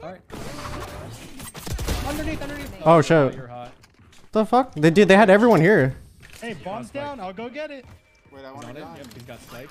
Alright. Underneath, underneath. Oh, oh shit. You're hot. The fuck? They did. They had everyone here. Hey, bomb's spike. down. I'll go get it. Wait, I want to die. Yep, he's got spike.